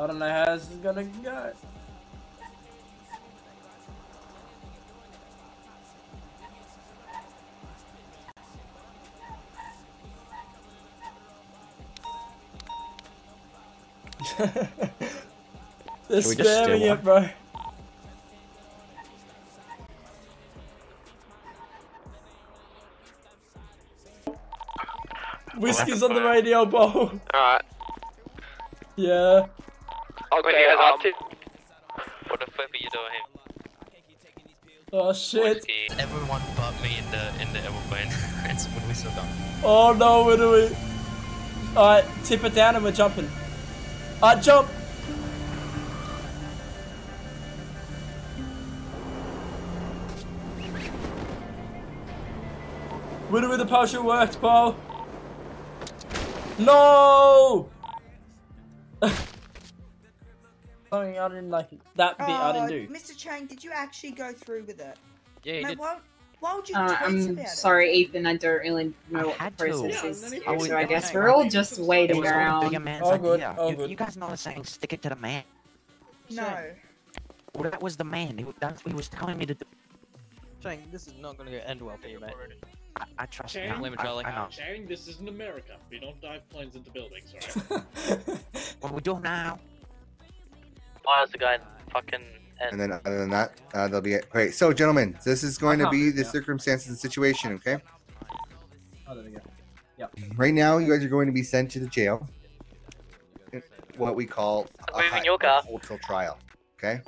I don't know how this is gonna go. They're Should we just steal spamming one? it, bro. Whiskey's on the radio, Bo. Alright. Yeah. Okay, um, what the fuck are you doing? Oh shit. Everyone but me in the in the aeroplane. it's when we still done. Oh no, where do we? Alright, tip it down and we're jumping. Alright, jump! Where do the parachute worked, Paul? No! Something I didn't like. That bit I didn't do. Mr. Chang, did you actually go through with it? Yeah, you no, did. why, why would you Uh, tweet I'm about sorry, Ethan. I don't really know I what had the to. process Yeah, is. I so I guess we're all just waiting was all the around. bigger man's All good, idea. all you, good. you guys know the saying, stick it to the man. No. Well, that was the man. He, that's what he was telling me to do. Chang, this is not gonna end well for you, mate. I, I trust Shane? him. Blame it, I, Charlie. I know. Shane, this isn't America. We don't dive planes into buildings, alright? What we do now? Why is the guy fucking And then other than that, uh, they'll be it. Great. So, gentlemen, this is going to Uh-huh. be the circumstances and situation. Okay. Oh, there we go. Right now, you guys are going to be sent to the jail. What we call a Waving high- your car. hold till trial. Okay.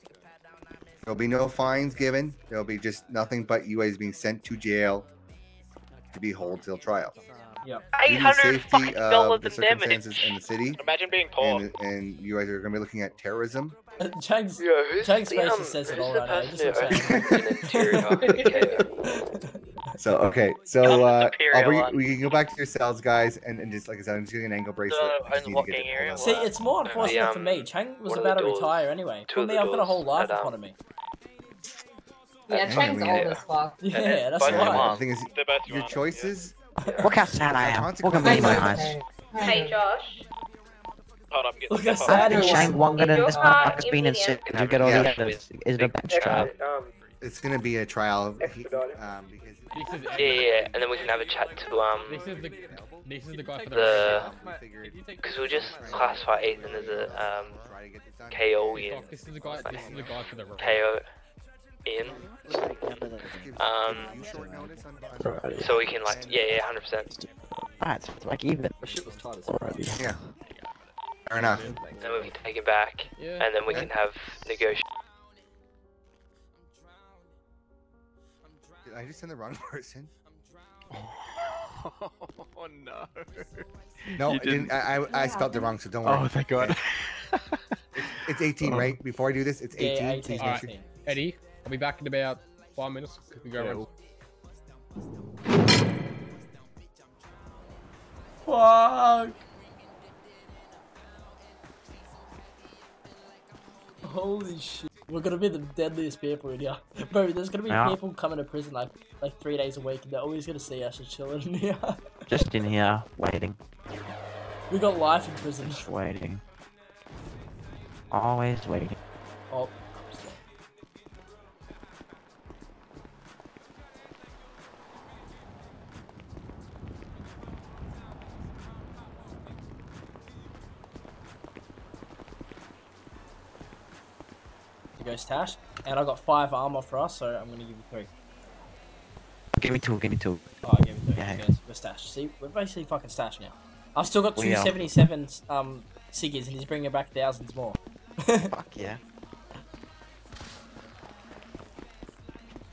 There'll be no fines given. There'll be just nothing but you guys being sent to jail to be hold till trial. Due to the safety of the circumstances in the city, Imagine being poor. and, and you guys are going to be looking at terrorism. Chang's, Yeah, who's Chang's the, face um, says it who's all now. Just person looks who like- owns an interior? So okay, so uh, I'll bring, we can go back to your cells, guys, and, and just like I said, I'm just getting an ankle bracelet. No, I just and need to walking get it See, it's more unfortunate The, for um, me. Chang was about to retire anyway. For me, I've got a whole life had, in front of me. Yeah, Yeah, Chang's I mean, old yeah. as fuck. Yeah, that's But- Uh, why. the thing is, The best your choices. Look how sad I am. Look at me in my eyes. Hey Josh, Hold up, get Look the how fuck sad out. he Shang is. Wongan and this motherfucker's been in immediate. sick. Did you get all Yeah. the evidence? Is it a bench trial? It's gonna be a trial. he- um, because is Yeah, yeah, yeah, and then we can have a chat to um, This is the this is the guy for the. the we because we'll just classify Ethan as a um try to get this done. KO Ian, this is the guy. This is the guy for the. KO Ian, um, you short notice on- on- so we can like yeah, yeah, hundred percent. Alright, so it's like even. Yeah. Fair enough. Then we can take it back, Yeah. and then we can have negotiate. Did I just send the wrong person? Oh no. No, You I didn't. I, I, I spelled it wrong, so don't worry. Oh, thank God. It's, it's 18, right? Before I do this, it's 18. Yeah, Please 18, make Alright. sure. 18. Eddie, I'll be back in about five minutes. We go around. Fuck. Holy shit. We're gonna be the deadliest people in here. Bro, there's gonna be Yeah. people coming to prison like like three days a week and they're always gonna see us just chilling in here. Just in here, waiting. we got life in prison. Just waiting. Always waiting. Oh. Goes Tash, and I got five armor for us, so I'm gonna give you three. Give me two, give me two. Oh, I gave you three. Yeah. Yes, we're stashed. See, we're basically fucking stashed now. I've still got We two 77 um Siggies, and he's bringing back thousands more. Fuck yeah.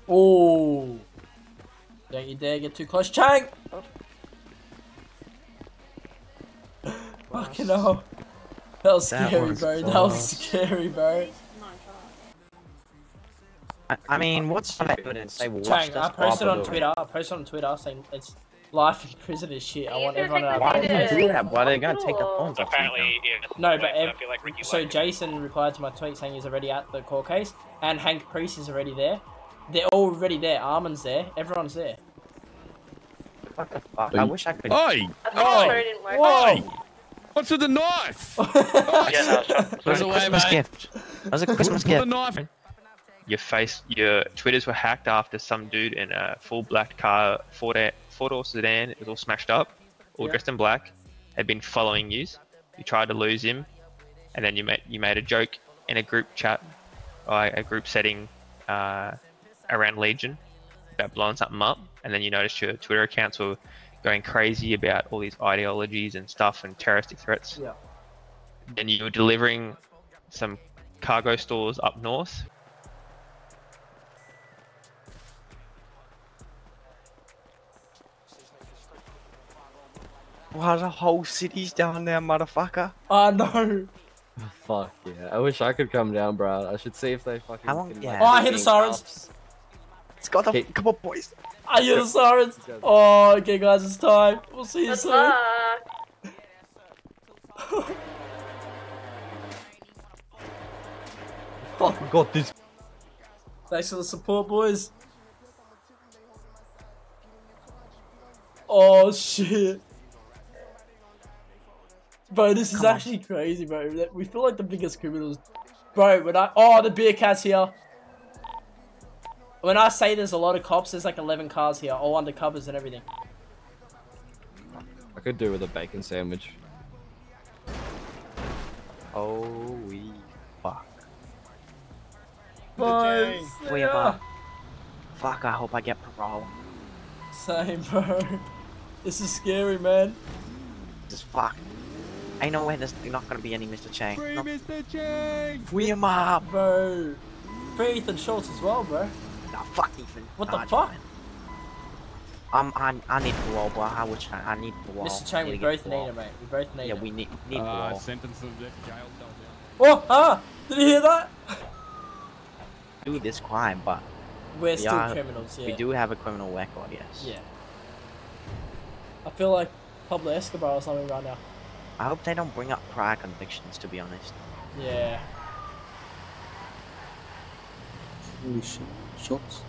Oh! Don't you dare get too close, Chang! Fucking hell. That was That scary, was bro. That was scary, bro. I, I mean, what's the evidence? They watched Chang, I us posted on Twitter. I posted on Twitter saying it's life in prison is shit. I want everyone to Why have did they do that? Why are they gonna take the phones off? Apparently, yeah. No, but ev- like so Jason replied to my tweet saying he's already at the court case, and Hank Priest is already there. They're already there. Armin's there. Everyone's there. What the fuck? I wish I could. Oi! I thought the photo didn't work. Whoa! What's with the knife? Yeah, no, It was a Christmas gift. It was a Christmas Put the gift. knife. Your face, your Twitters were hacked after some dude in a full black car, four door, four door sedan. It was all smashed up, all Yeah. dressed in black. Had been following you. You tried to lose him, and then you made you made a joke in a group chat, or a group setting, uh, around Legion about blowing something up, and then you noticed your Twitter accounts were going crazy about all these ideologies and stuff and terroristic threats. Yeah. Then you were delivering some cargo stores up north Wow, the whole city's down there, motherfucker. I know. Fuck yeah. I wish I could come down, bro. I should see if they fucking. How long- yeah. Oh, I put hear the sirens. cuffs. It's got the Okay. come on, boys. I hear the sirens. Oh, okay, guys, it's time. We'll see you soon. Fuck, got this. Thanks for the support, boys. Oh shit. Bro, this is actually crazy, bro. We feel like the biggest criminals. Bro, when I oh the Bearcat's here. When I say there's a lot of cops, there's like 11 cars here, all undercovers and everything. I could do with a bacon sandwich. Holy fuck. Boys, We yeah. Fuck, I hope I get parole. Same, bro. This is scary, man. Just fuck. Ain't know way there's not gonna be any Mr. Chang. Free No, Mr. Chang. free him up. Bro. Free Ethan Schultz as well, bro. Nah, fuck Ethan. What Nah, the fuck? Um, I, I need parole, bro. I wish I, I need parole. Mr. Chang, we both need parole. it, mate. We both need Yeah, it. we need need Uh, parole. sentence of death, jail cell down. Oh, ah! Did you hear that? Do this crime, but We're we still are- criminals, yeah. we do have a criminal record. Yes. Yeah. I feel like Pablo Escobar or something right now. I hope they don't bring up prior convictions. To be honest. Yeah. Holy shit. Shots.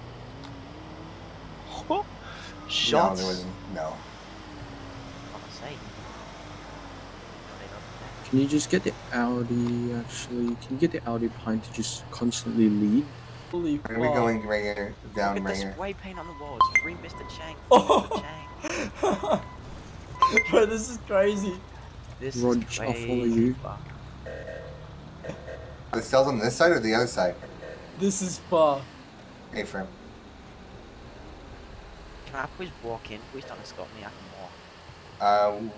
Shots. No, there wasn't. No. Fuck's sake. Can you just get the Audi, actually? Can you get the Audi behind to just constantly lead? Holy Where are we going right here? Down Look at right the here. spray paint on the walls. Free Mr. Chang. Free Oh. Mr. Chang. Bro, this is crazy. This Rog, is I'll follow you. fuck. The cells on this side or the other side? This is far. Hey, friend. Can I please walk in? Please don't escort me. I can walk. Uh,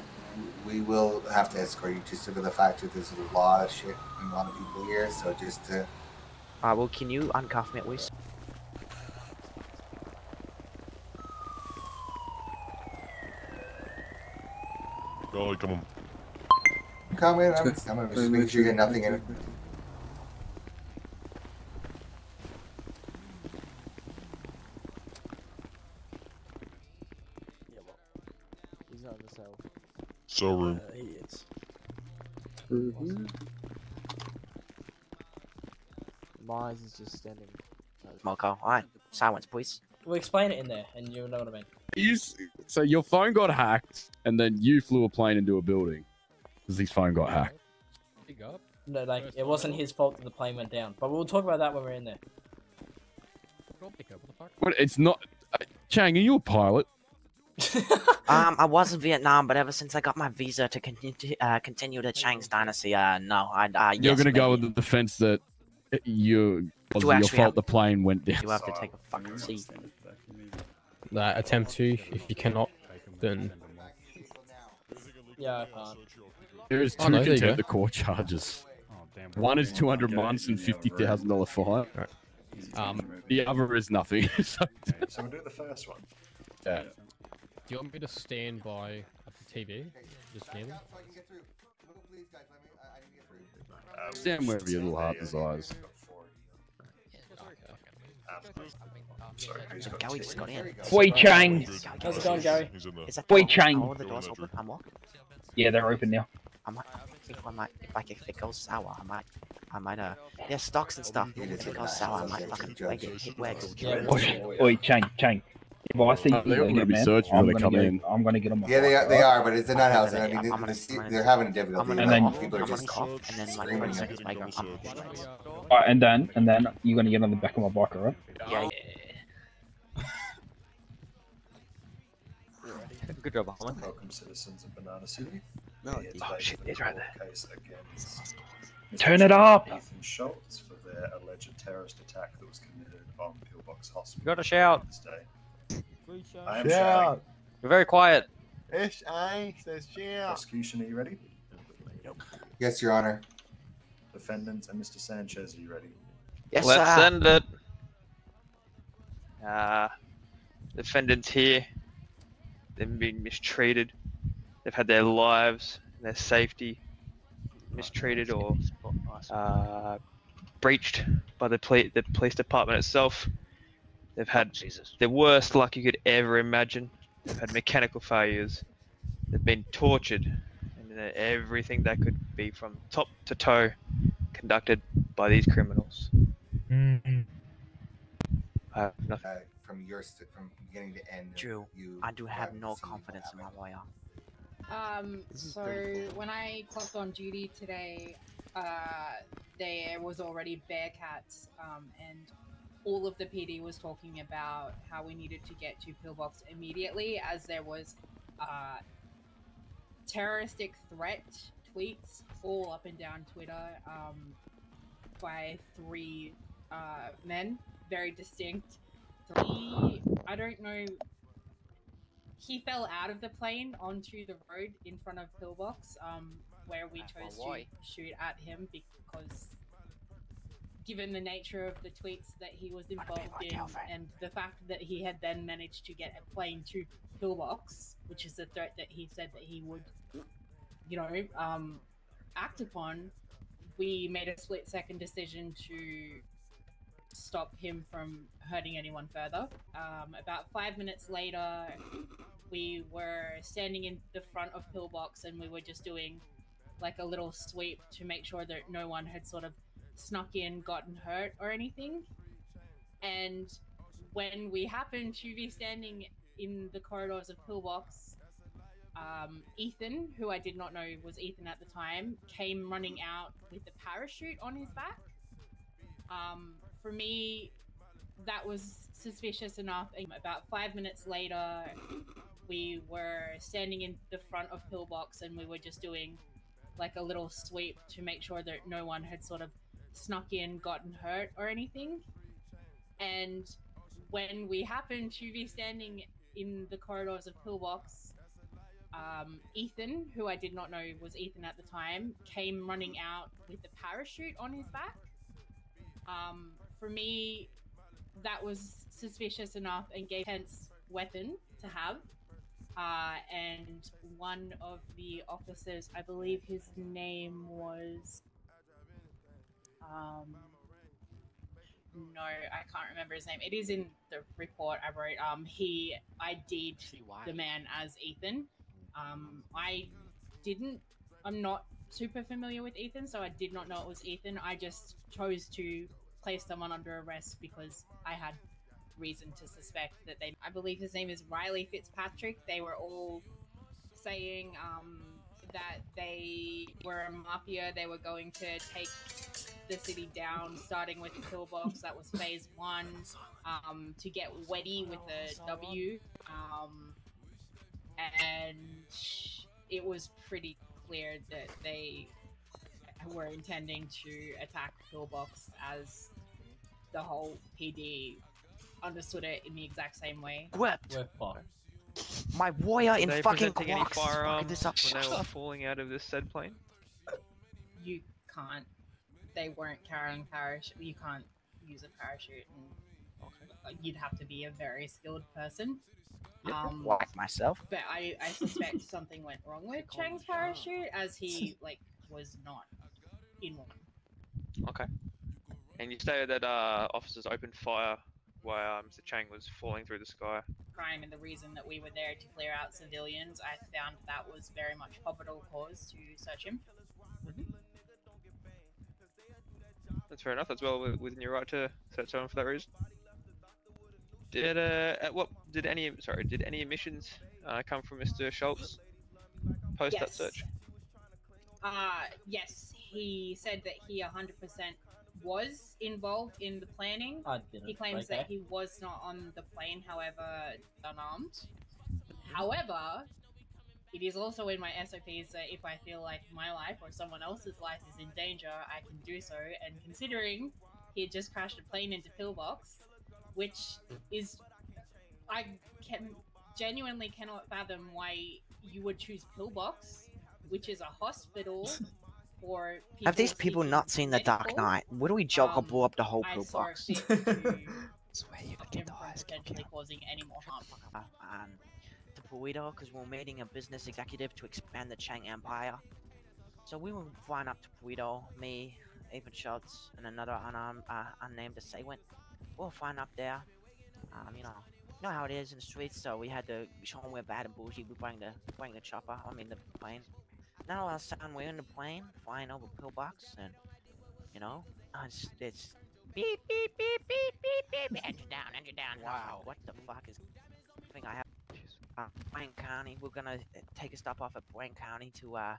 we will have to escort you just due to the fact that there's a lot of shit and a lot of people here. So just to Alright, well, can you uncuff me at least? Oh, come on. Come in. I'm, I'm gonna just make sure you wait, get nothing in it. wait, wait. He's not in the cell. So uh, room. he is. Through here. Mines is just standing. Smoko. Alright, silence, please. We'll explain it in there, and you'll know what I mean. You so your phone got hacked, and then you flew a plane into a building because his phone got hacked. Big up. No, like, it wasn't his fault that the plane went down. But we'll talk about that when we're in there. What? It's not. Uh, Chang, are you a pilot? Um, I was in Vietnam, but ever since I got my visa to continue, uh, continue the Chang's dynasty, uh, no, I, uh, You're yes, gonna go with the defense that you was Do your fault have- the plane went down. You have to take a fucking seat. Uh, attempt to. If you cannot, then yeah, I can't. There is two Oh, no, there you contempt go. of court charges. One is 200 months and $50,000 fine. Um, the other is nothing. so, So we'll do the first one. yeah. do you want me to stand by the TV? Just near them? Stand wherever your little heart desires. So Gary just got in. Boy Chang. How's it going, Gary? Is that Boy Chang. Are all the doors open? I'm what? Yeah, they're open now. I might I think I might if I if it goes sour, I might I might uh there's stocks and stuff. If it goes sour, I might fucking like it hit legs. Oi, oi, Chang, Chang. If I see Uh, you they're all there, gonna be man, searched I'm when they gonna come get, in. I'm gonna get on my Yeah, they are. They are, but it's a nut house. I mean, I'm gonna, they're, they're having a I'm difficulty. And then- people are just cough, and then like screaming 20 at seconds me. later, I'm Alright, and then and then you're gonna get on the back of my bike, alright? Yeah. Good job, Alan. Welcome, citizens of Banana City. No, We're oh, shit, for the it's right there. Case against Turn it up! Ethan Schultz for their alleged terrorist attack that was committed on Pillbox Hospital. You gotta shout. This day. I am Shout. shouting. You're very quiet. S.A. says shout. Prosecution, are you ready? Yes, Your Honor. Defendants and Mr. Sanchez, are you ready? Yes, Let's sir. send it. Uh, defendants here. They've been mistreated. They've had their lives, their safety mistreated or uh, breached by the, poli- the police department itself. They've had the worst luck you could ever imagine. They've had mechanical failures. They've been tortured, and everything that could be from top to toe conducted by these criminals. I have nothing. Uh, from your st- from beginning to end. Drew, you I do have haven't no confidence in my lawyer. Um, so when I clocked on duty today, uh, there was already Bearcats, um, and all of the PD was talking about how we needed to get to Pillbox immediately, as there was uh, terroristic threat tweets all up and down Twitter um, by three uh, men, very distinct. Three, I don't know he fell out of the plane onto the road in front of Pillbox, um, where we chose to shoot at him because, given the nature of the tweets that he was involved in, and the fact that he had then managed to get a plane to Pillbox, which is a threat that he said that he would, you know, um, act upon, we made a split second decision to stop him from hurting anyone further. Um, about five minutes later, we were standing in the front of Pillbox and we were just doing like a little sweep to make sure that no one had sort of snuck in, gotten hurt, or anything. And when we happened to be standing in the corridors of Pillbox, um, Ethan, who I did not know was Ethan at the time, came running out with a parachute on his back. Um, for me, that was suspicious enough. About five minutes later, we were standing in the front of Pillbox and we were just doing like a little sweep to make sure that no one had sort of snuck in, gotten hurt, or anything. And when we happened to be standing in the corridors of Pillbox, um, Ethan, who I did not know was Ethan at the time, came running out with the parachute on his back. Um, for me, that was suspicious enough and gave hence weapon to have. Uh, and one of the officers, I believe his name was. Um, no, I can't remember his name. It is in the report I wrote. Um, he ID'd the man as Ethan. Um, I didn't. I'm not super familiar with Ethan, so I did not know it was Ethan. I just chose to place someone under arrest because I had reason to suspect that they. I believe his name is Riley Fitzpatrick. They were all saying um, that they were a mafia. They were going to take the city down, starting with the Pillbox. That was phase one. Um, to get Weddy with a W. Um, and it was pretty clear that they were intending to attack Pillbox as the whole PD understood it in the exact same way. Whipped. My warrior Were in they fucking presenting any Glocks is fucking firearms this up. when they Shut were up. falling out of this said plane? You can't. They weren't carrying parachute. You can't use a parachute, and you'd have to be a very skilled person. Um, Whack myself. But I, I suspect something went wrong with Chang's parachute, as he like was not in one. Okay. And you stated that uh, officers opened fire while uh, Mr. Chang was falling through the sky. crime and the reason that we were there to clear out civilians, I found that was very much probable cause to search him. That's fair enough. That's well within your right to search someone for that reason. Did uh, at what did any sorry did any emissions uh, come from Mr. Schultz post that search? Uh, yes, he said that he 100% was involved in the planning. I didn't. He claims okay. that he was not on the plane, however, unarmed. However, it is also in my SOPs that if I feel like my life or someone else's life is in danger, I can do so. And considering he had just crashed a plane into Pillbox, which is. I can genuinely cannot fathom why you would choose Pillbox, which is a hospital for people. Have these people not seen The Dark. Knight? What do we joke or blow up the whole I pill saw box? it fit to stop him from potentially causing any more harm. Uh, um, to Puido because we we're meeting a business executive to expand the Chang Empire. So we were flying up to Puido, me, Ethan Schultz, and another unarmed, uh, unnamed assailant. We were flying up there. Um, you know, you know how it is in the streets. So we had to show them we're bad and bougie. We bring the bring the chopper. I mean the plane. Now all of a sudden we're in the plane, flying over Pillbox, and you know, uh, it's, it's beep beep beep beep beep beep. Engine down, engine down. Wow. What the fuck is? I think I have. Uh, Wayne County. We're gonna uh, take a stop off at Wayne County to uh,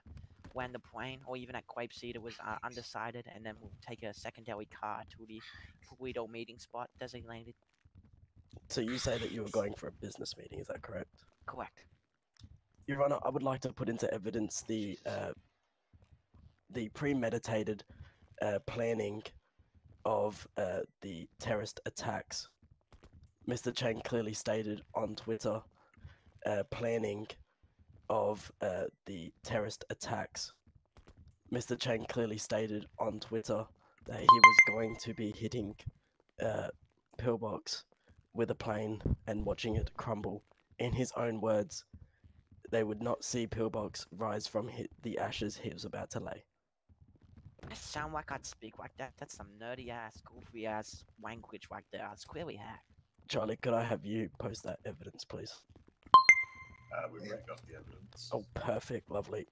land the plane, or even at Quape Cedar was uh, undecided, and then we'll take a secondary car to the Puido meeting spot designated. So you say that you were going for a business meeting, is that correct? Correct. Your Honor, I would like to put into evidence the uh, the premeditated uh, planning of uh, the terrorist attacks. Mr. Chang clearly stated on Twitter, uh, planning of uh, the terrorist attacks. Mr. Chang clearly stated on Twitter that he was going to be hitting uh, Pillbox with a plane and watching it crumble. In his own words, they would not see Pillbox rise from hi- the ashes he was about to lay. I sound like I'd speak like that. That's some nerdy ass, goofy ass language like there. It's clearly hacked. Charlie, could I have you post that evidence, please? Uh, we've already got the evidence. Oh, perfect, lovely.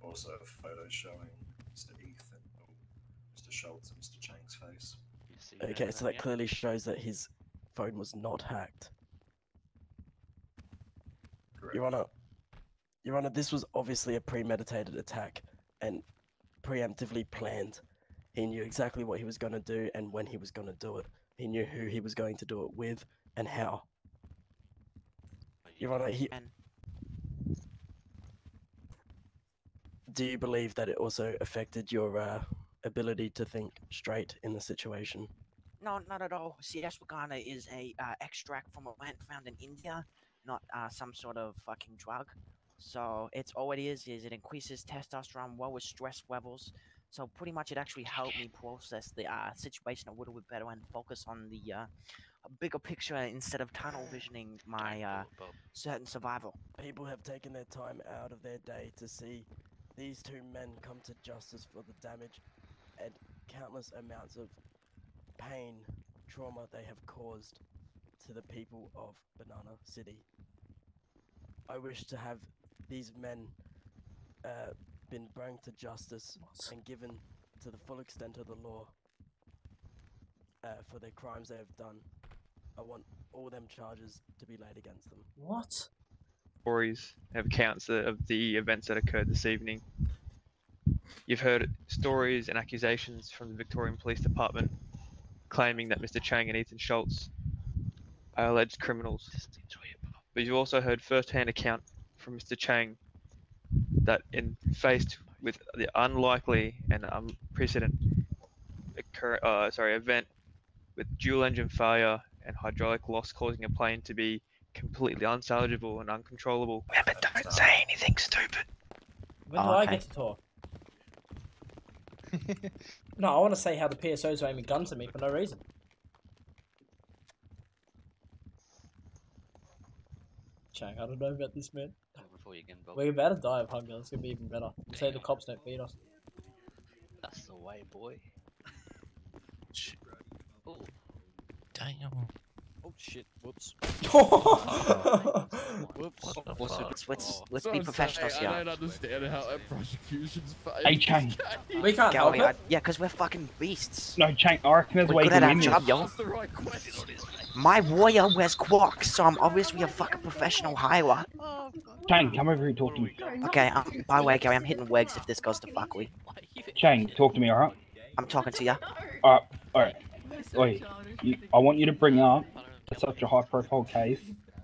Also, photos showing Mr. Ethan, oh, Mr. Schultz, and Mr. Chang's face. Okay, so that clearly shows that his phone was not hacked. Your Honor, Your Honor, this was obviously a premeditated attack and preemptively planned. He knew exactly what he was going to do and when he was going to do it. He knew who he was going to do it with and how. Your Honor, he. Do you believe that it also affected your uh, ability to think straight in the situation? No, not at all. See, ashwagandha is a uh, extract from a plant found in India, not uh, some sort of fucking drug. So it's all it is is it increases testosterone, lowers stress levels. So pretty much it actually helped me process the uh, situation a little bit better and focus on the uh, bigger picture instead of tunnel visioning my uh, certain survival. People have taken their time out of their day to see these two men come to justice for the damage and countless amounts of pain, trauma they have caused to the people of Banana City. I wish to have these men uh, been brought to justice and given to the full extent of the law uh, for their crimes they have done. I want all them charges to be laid against them. What? stories have accounts of of the events that occurred this evening. You've heard stories and accusations from the Victorian Police Department claiming that Mr. Chang and Ethan Schultz are alleged criminals. But you've also heard first-hand account from Mr. Chang that in faced with the unlikely and unprecedented occur, uh, sorry, event with dual engine failure and hydraulic loss causing a plane to be completely unsalvageable and uncontrollable. Remember, don't say anything stupid. When do Oh, I okay. get to talk? no, I want to say how the PSOs are aiming guns at me for no reason. Chang, I don't know about this, man. Before you get involved. We're about to die of hunger. It's gonna be even better. Say the cops don't feed us. That's the way, boy. Oh, damn. Oh shit! Whoops. Whoops. Let's let's, oh. let's So be I'm professionals saying, I here. don't understand how that prosecution's failed. Hey, Chang. We can't help Gallery, I- it. yeah, because we're fucking beasts. No, Chang, I reckon there's a We're way good to at our win this. job, yo. My warrior wears quarks, so I'm obviously a fucking professional hiwa. Chang, come over here talk to me. Okay, um, by the way, Gary, I'm hitting wigs if this goes to fuck we. Chang, talk to me, alright? I'm talking to you. Alright, alright. Wait, you, I want you to bring up such a high profile case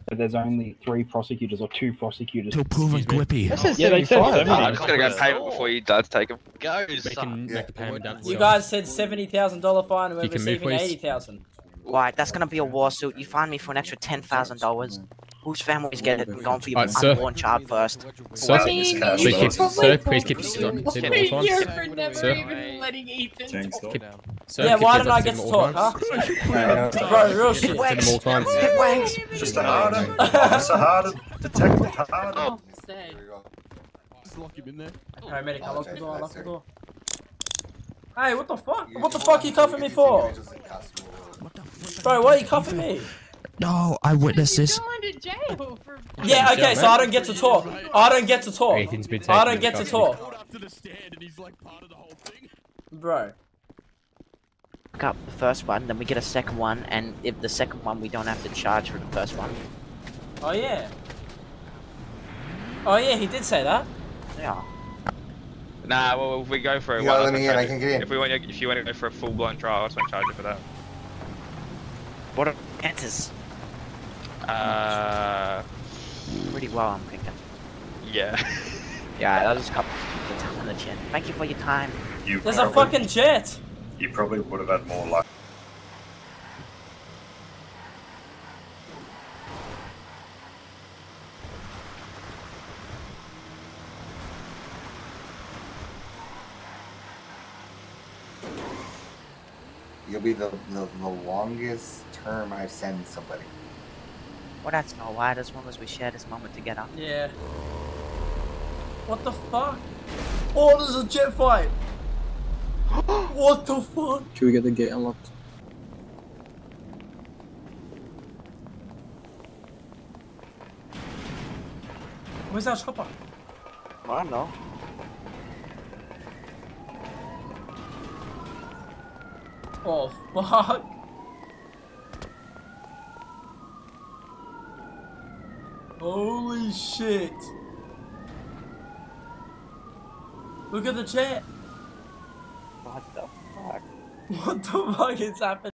that there's only three prosecutors or two prosecutors. Till proven grippy. Yeah, they said 70. I'm just gonna go pay it before you guys take him. Go. Make, make the payment done. You guys said $70,000 fine and we're receiving 80000 Right, that's gonna be a lawsuit. You find me for an extra ten thousand dollars. Whose family's getting it and going for your Alright, sir. unborn child first? Sir, Wow. please keep, sir, please keep your seat on. Sit Wait, all you're times. for never Sir, even letting Ethan James, talk. keep, sir, Yeah, why didn't I get to talk, huh? Bro, real shit. Sit them all times. Hit wangs. Mr. Harden, Officer Harden, Detective Harden. Oh. Just lock him in there. Alright, medic, I lock the door, I lock the door. Hey, what the fuck? What the fuck are you cuffing me for? Bro, why are you cuffing me? No, I witnessed this. Going to jail for. Yeah, okay, so I don't get to talk. I don't get to talk. Ethan's been I don't get to talk. Up to the stand and he's like part of the whole thing. Bro. Pick up the first one, then we get a second one, and if the second one we don't have to charge for the first one. Oh yeah. Oh yeah, he did say that. Yeah. Nah, well, if we go for a You gotta let me in, I it- can get in. If we want, if you want to go for a full-blown trial, I just want to charge you for that. What are answers? Uh, Pretty well, I'm thinking. yeah. Yeah, that was a couple of time on the chin. Thank you for your time. You There's a fucking jet. You probably would have had more luck. Be the, the, the longest term I've sent somebody. Well, that's not why, as long as we share this moment together. Yeah. What the fuck? Oh, there's a jet fight. what the fuck? Should we get the gate unlocked? Where's that chopper? I don't know. Oh fuck. Holy shit. Look at the chat. What the fuck? What the fuck is happening?